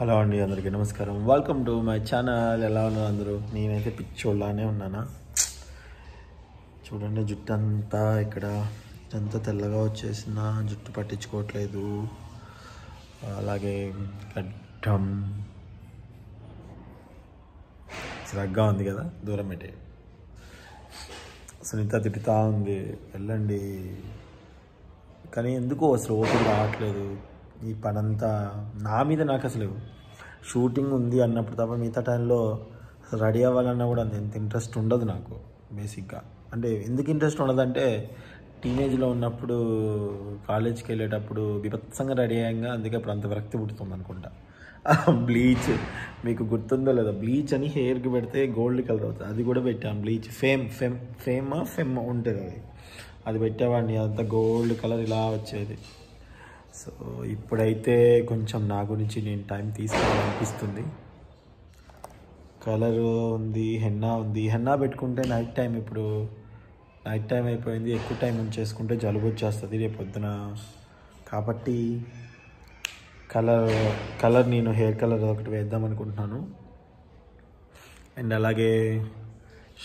Hello అండి అందరికీ నమస్కారం. వెల్కమ్ టు మై ఛానల్ ఎలా ఉన్నారు అందరూ? నేనైతే పిచ్చోళ్ళలానే ఉన్నానా? చూడండి జుట్టు అంతా ఇక్కడ అంతా తెల్లగా వచ్చేసిన జుట్టు పట్టించుకోవట్లేదు. అలాగే గడ్డం. చిరగ్గా ఉంది కదా దూరం పెట్టే. సునీత తిట్టుతా ఉంది వెళ్ళండి. కానీ ఎందుకో అసలు ఓపిక రావట్లేదు. ఈ పనంతా నా మీద నాకు అసలు షూటింగ్ ఉంది అన్నప్పుడు తప్ప మిగతా టైంలో రెడీ అవ్వాలన్నా కూడా అంత ఇంట్రెస్ట్ ఉండదు నాకు బేసిక్గా. అంటే ఎందుకు ఇంట్రెస్ట్ ఉండదంటే టీనేజ్లో ఉన్నప్పుడు కాలేజ్కి వెళ్ళేటప్పుడు విభత్సంగా రెడీ అయ్యంగా అందుకే అప్పుడు అంత విరక్తి పుడుతుంది అనుకుంటా. బ్లీచ్ మీకు గుర్తుందో లేదా బ్లీచ్ అని హెయిర్కి పెడితే గోల్డ్ కలర్ అవుతుంది. అది కూడా పెట్టాను bleach. Fem Fem Fem Fem ఉంటుంది అది. అది పెట్టేవాడిని అంత గోల్డ్ కలర్ ఇలా వచ్చేది. సో ఇప్పుడైతే కొంచెం నా గురించి నేను టైం తీసుకోవాలనిపిస్తుంది. కలర్ ఉంది హెన్నా ఉంది. హెన్నా పెట్టుకుంటే నైట్ టైం ఇప్పుడు నైట్ టైం అయిపోయింది. ఎక్కువ టైం ఉంచేసుకుంటే జలుబు వచ్చేస్తుంది రేపు పొద్దున కాబట్టి కలర్ కలర్ నేను హెయిర్ కలర్ ఒకటి వేద్దాం అనుకుంటున్నాను. అండ్ అలాగే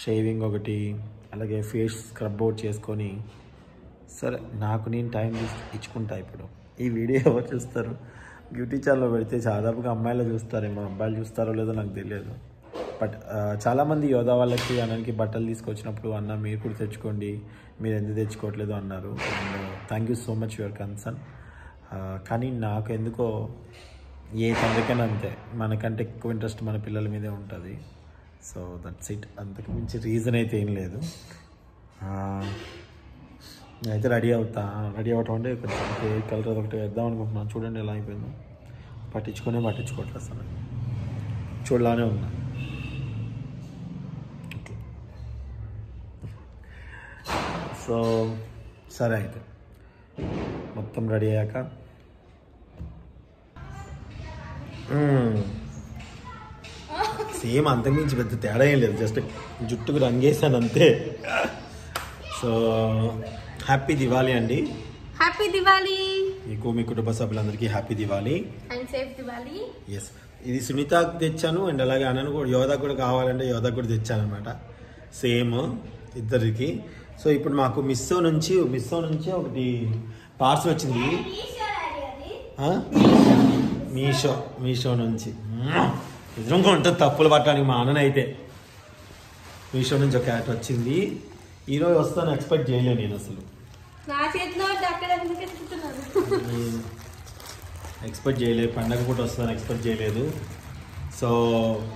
షేవింగ్ ఒకటి అలాగే ఫేస్ స్క్రబ్ అవుట్ చేసుకొని సరే నాకు నేను టైం తీసు- ఇచ్చుకుంటా ఇప్పుడు. ఈ వీడియో ఎవరు చూస్తారు? బ్యూటీ ఛానల్లో పెడితే దాదాపుగా అమ్మాయిలు చూస్తారేమో. అబ్బాయిలు చూస్తారో లేదో నాకు తెలియదు. బట్ చాలామంది యోధా వాళ్ళకి అన్నకి బట్టలు తీసుకొచ్చినప్పుడు అన్న మీరు కూడా తెచ్చుకోండి. మీరు ఎందుకు తెచ్చుకోవట్లేదు? అన్నారు. Thank you so much your concern కానీ నాకు ఎందుకో ఏ తండ్రికైనా అంతే. మనకంటే ఎక్కువ ఇంట్రెస్ట్ మన పిల్లల మీదే ఉంటుంది. సో దట్స్ ఇట్ అంతకు మించి రీజన్ అయితే ఏం లేదు. నేనైతే రెడీ అవుతా. రెడీ అవటం అంటే కొంచెం కలర్ ఒకటి వేద్దాం అనుకుంటున్నాను. చూడండి ఎలా అయిపోయిందో. పట్టించుకునే పట్టించుకోవట్లేదు అసలు. చూడలానే ఉన్నా. సో సరే అయితే. మొత్తం రెడీ అయ్యాక. సేమ్ అంతకుమించి పెద్ద తేడా ఏం లేదు. జస్ట్ జుట్టుకు రంగేసాను అంతే. సో హ్యాపీ దివాళీ అండి హ్యాపీ దివాలి మీకు మీ కుటుంబ సభ్యులందరికీ happy Diwali and safe Diwali yes ఇది సునీతకు తెచ్చాను అండ్ అలాగే అన్నను కూడా యోధకు కూడా కావాలంటే యోధకు కూడా తెచ్చాను అనమాట సేమ్ ఇద్దరికి. సో ఇప్పుడు మాకు మిస్సో నుంచి మిస్సో నుంచి ఒకటి పార్సల్ వచ్చింది? మీషో మీషో నుంచి. నిజంగా ఉంటుంది తప్పులు పట్టడానికి మా అన్ననైతే. మీషో నుంచి ఒక యాట్ వచ్చింది. ఈరోజు వస్తాను ఎక్స్పెక్ట్ చేయలేను నేను అసలు. నా చేతిలో ఉంటే అక్కడ ఎందుకు ఎత్తుకుతున్నాను ఎక్స్పెక్ట్ చేయలేదు పండగ పూట వస్తుందని ఎక్స్పెక్ట్ చేయలేదు. సో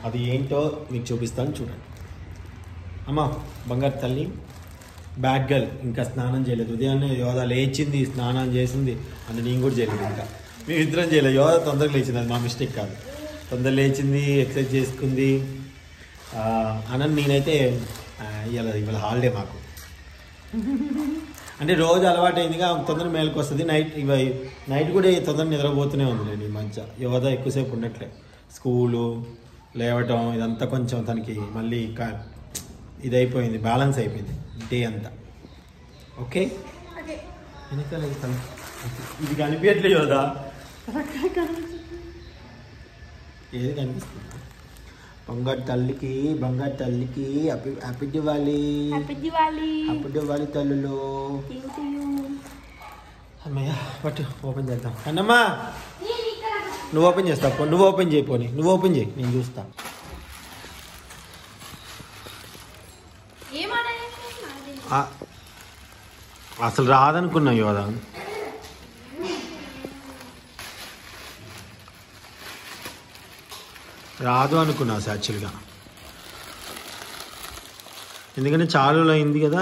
అది ఏంటో మీకు చూపిస్తాను చూడండి. అమ్మ బంగారు తల్లి బ్యాడ్ గర్ల్ ఇంకా స్నానం చేయలేదు. ఉదయాన్నే యోధ లేచింది స్నానం చేసింది అని నేను కూడా చేయలేదు ఇంకా. మేము ఇద్దరం చేయలేదు. యోధ తొందరగా లేచింది అది మా మిస్టేక్ కాదు. తొందర లేచింది ఎక్సర్సైజ్ చేసుకుంది. అనని నేనైతే ఇవాళ ఇవాళ హాలిడే మాకు. అంటే రోజు అలవాటు అయిందిగా తొందర మేలకు వస్తుంది. నైట్ ఇవ నైట్ కూడా తొందర నిద్రపోతూనే ఉంది నేను ఈ మధ్య యోధ ఎక్కువసేపు ఉండట్లే. స్కూలు లేవటం ఇదంతా కొంచెం తనకి మళ్ళీ క- ఇది అయిపోయింది బ్యాలెన్స్ అయిపోయింది డే అంతా. ఓకే వెనకాల ఇది కన- ఇది కనిపించట్లేదు యోధా ఏది కనిపిస్తుంది? బంగారు తల్లికి బంగారు తల్లికి happy happy Diwali happy Diwali తల్లులు. అమ్మయ్య పట్టు ఓపెన్ చేద్దాం. అన్నమ్మా నువ్వు ఓపెన్ చేస్తావు నువ్వు ఓపెన్ చేయి పోనీ. నువ్వు ఓపెన్ చేయి నేను చూస్తా. అసలు రాదనుకున్నా యోధ రాదు అనుకున్నా యాక్చువల్గా ఎందుకంటే చాలా అయింది కదా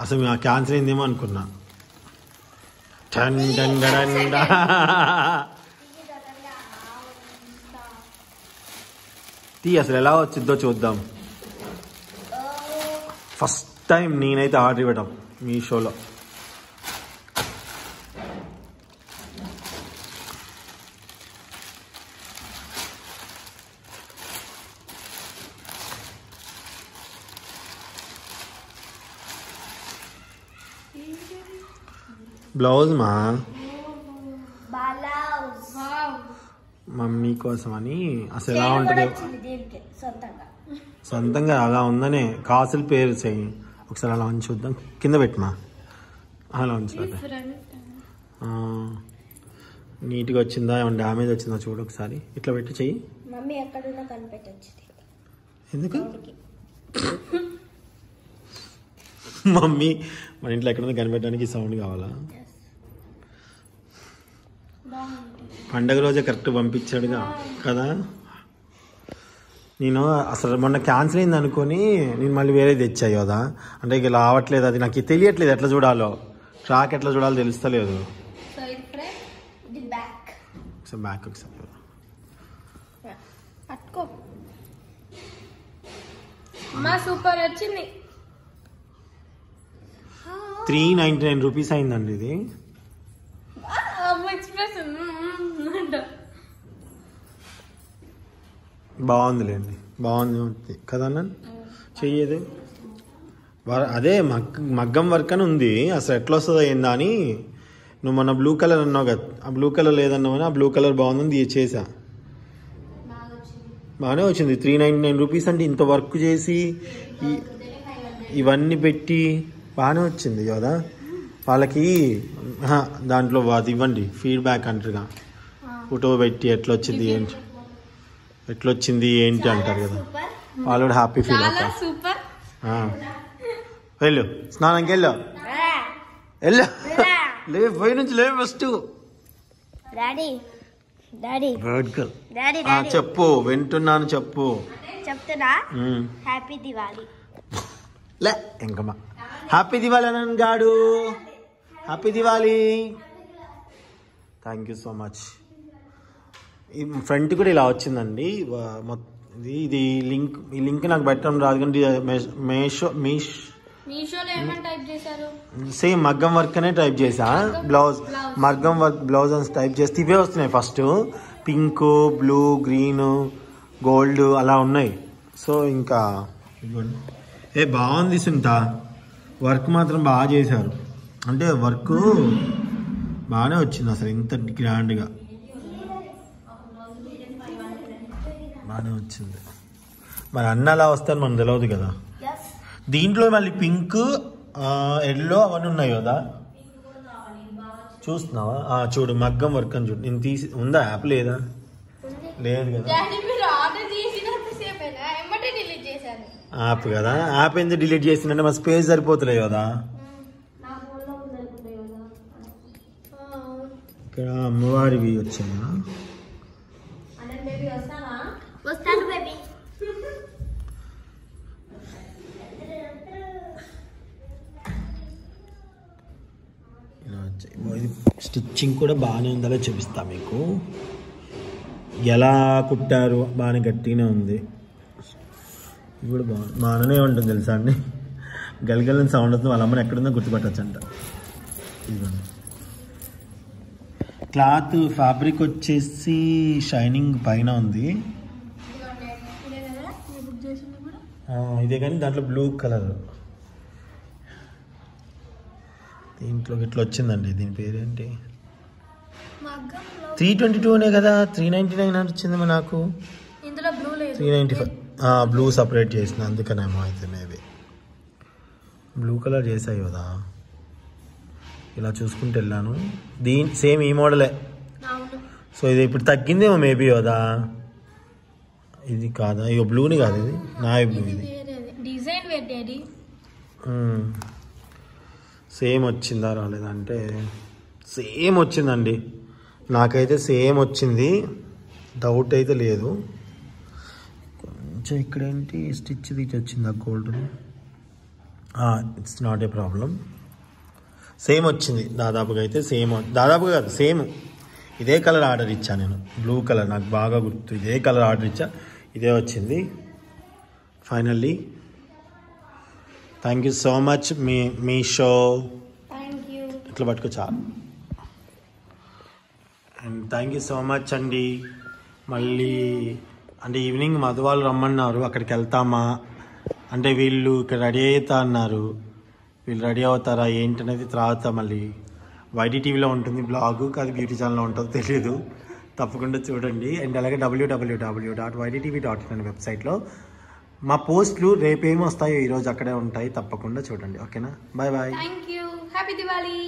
అసలు ఆ క్యాన్సర్ అయిందేమో అనుకున్నా. టన్ టన్ టీ తీ అసలు ఎలా వచ్చిద్దో చూద్దాం. ఫస్ట్ టైం నేనైతే ఆర్డర్ ఇవ్వడం మీషోలో. బ్లౌజ్ మా బ్లౌజ్. మమ్మీ కోసం అని అసలు ఎలా ఉంటుందో? సొంతంగా. సొంతంగా అలా ఉందనే కాసులు పేరు చేయి ఒకసారి అలా ఉంచి చూద్దాం. కింద పెట్టమా? అలా ఉంచి నీట్గా వచ్చిందా? ఏమైనా డ్యామేజ్ వచ్చిందా? చూడు ఒకసారి. ఇట్లా పెట్టి చెయ్యి. ఎందుకు? మమ్మీ మన ఇంట్లో ఎక్కడైనా కనిపెట్టడానికి సౌండ్ కావాలా? పండగ రోజే కరెక్ట్ పంపించాడుగా కదా? నేను అసలు మొన్న క్యాన్సిల్ అయింది అనుకొని నేను మళ్ళీ వేరే తెచ్చాయి కదా. అంటే ఇక రావట్లేదు అది నాకు తెలియట్లేదు ఎట్లా చూడాలో. ట్రాక్ ఎట్లా చూడాలో తెలుస్తలేదు. బ్యాక్ ఒకసారి. మా సూపర్ వచ్చింది. త్రీ నైంటీ నైన్ రూపీస్ అయిందండి ఇది. బాగుందిలేండి. బాగుంది. కదా అన్న చెయ్యేది అదే మగ్ మగ్గం వర్క్ అని ఉంది. అసలు ఎట్లా వస్తుందో ఏందా అని నువ్వు మన బ్లూ కలర్ అన్నావు కదా. ఆ బ్లూ కలర్ లేదన్నావు ఆ బ్లూ కలర్ బాగుందని చేసా బాగానే వచ్చింది. త్రీ నైంటీ నైన్ రూపీస్ అంటే ఇంత వర్క్ చేసి ఇవన్నీ పెట్టి బాగానే వచ్చింది కదా. వాళ్ళకి దాంట్లో అది ఇవ్వండి. ఫీడ్బ్యాక్ అంటారుగా. ఫోటో పెట్టి ఎట్లా వచ్చింది ఏంటి? ఎట్లా వచ్చింది ఏంటి అంటారు కదా. వాళ్ళు కూడా హ్యాపీ ఫీల్ అవుతారు. వెళ్ళు. స్నానంకి వెళ్ళు. వెళ్ళు. లే పోయి నుంచి లే first daddy daddy. Good girl daddy చెప్పు వింటున్నాను చెప్పు. చెప్తున్నా. హ్యాపీ దివాలి లే ఇంకమ్మా. హ్యాపీ దివాలి అనంత్ గాడు happy Diwali thank you so much front కూడా ఇలా వచ్చిందండి. ఇది ఇది లింక్ ఈ లింక్ నాకు పెట్టడం రాదు కానీ మేష్- మేషో సేమ్ మగ్గం వర్క్ అనే టైప్ చేసా బ్లౌజ్ మగ్గం వర్క్ బ్లౌజ్ అని టైప్ చేస్తే ఇవే వస్తున్నాయి first. Pink blue green gold అలా ఉన్నాయి. సో ఇంకా. ఏ బాగుంది సుంత వర్క్ మాత్రం బాగా చేశారు. అంటే వర్క్ బాగానే వచ్చింది అసలు ఇంత గ్రాండ్గా. బాగానే వచ్చింది. మరి అన్న అలా వస్తారు మనకు తెలియదు కదా? దీంట్లో మళ్ళీ పింక్ ఎల్లో అవన్నీ ఉన్నాయి కదా? చూస్తున్నావా? చూడు మగ్గం వర్క్ అని చూడు. నేను తీసి ఉందా యాప్ లేదా? లేదు కదా? యాప్ కదా. యాప్ ఎందుకు డిలీట్ చేసిందంటే మా స్పేస్ ఉందనుకుంటే కదా? ఇక్కడ అమ్మవారివి వచ్చాయా అనంత్ బేబీ వస్తావా వస్తాను బేబీ ఇలా వచ్చాయి ఇగో ఇది స్టిచ్చింగ్ కూడా బాగానే ఉందలా చూపిస్తా మీకు. ఎలా కుట్టారు? బాగానే గట్టిగానే ఉంది. ఇది కూడా బాగుంది. మా అన్ననే ఉంటుంది తెలుసా అండి? గలిగలని సౌండ్ వస్తుంది. వాళ్ళ అమ్మని ఎక్కడుందో గుర్తుపట్టచ్చు అంట ఇదిగోండి. క్లాత్ ఫ్యాబ్రిక్ వచ్చేసి షైనింగ్ పైన ఉంది. ఇదే కానీ దాంట్లో బ్లూ కలర్. దీంట్లో ఇట్లా వచ్చిందండి. దీని పేరేంటి? త్రీ ట్వంటీ టూనే కదా త్రీ నైంటీ నైన్ వచ్చింది నాకు. Three ninety five. Blue separate చేసిన అందుకనేమో అయితే మేబీ బ్లూ కలర్ చేసాయి కదా. ఇలా చూసుకుంటూ వెళ్ళాను. దీని సేమ్ ఈ మోడలే సో ఇది ఇప్పుడు తగ్గిందేమో మేబీ కదా. ఇది కాదా? ఇక బ్లూని కాదు ఇది. నా బ్లూ ఇది సేమ్ వచ్చిందా రాలేదా అంటే సేమ్ వచ్చిందండి. నాకైతే సేమ్ వచ్చింది. డౌట్ అయితే లేదు. కొంచెం ఇక్కడేంటి స్టిచ్ తీసి వచ్చింది ఆ gold it's not a problem same వచ్చింది. దాదాపుగా అయితే సేమ్ దాదాపుగా కాదు సేమ్ ఇదే కలర్ ఆర్డర్ ఇచ్చా నేను. బ్లూ కలర్ నాకు బాగా గుర్తు. ఇదే కలర్ ఆర్డర్ ఇచ్చా. ఇదే వచ్చింది. Finally thank you so much మీ మీ షో థ్యాంక్ యూ ఇట్లా పట్టుకోవచ్చా and thank you so much అండి మళ్ళీ అంటే ఈవినింగ్ మధు వాళ్ళు రమ్మన్నారు అక్కడికి వెళ్తామా? అంటే వీళ్ళు ఇక్కడ రెడీ అవుతా అన్నారు. వీళ్ళు రెడీ అవుతారా ఏంటనేది తర్వాత మళ్ళీ. వైడి టీవీలో ఉంటుంది బ్లాగు కాదు బ్యూటీ ఛానల్లో ఉంటుందో తెలియదు తప్పకుండా చూడండి. అండ్ అలాగే WWW dot YDTV dot in అనే వెబ్సైట్లో మా పోస్ట్లు రేపేమి వస్తాయో ఈరోజు అక్కడే ఉంటాయి తప్పకుండా చూడండి. ఓకేనా? Bye bye thank you happy Diwali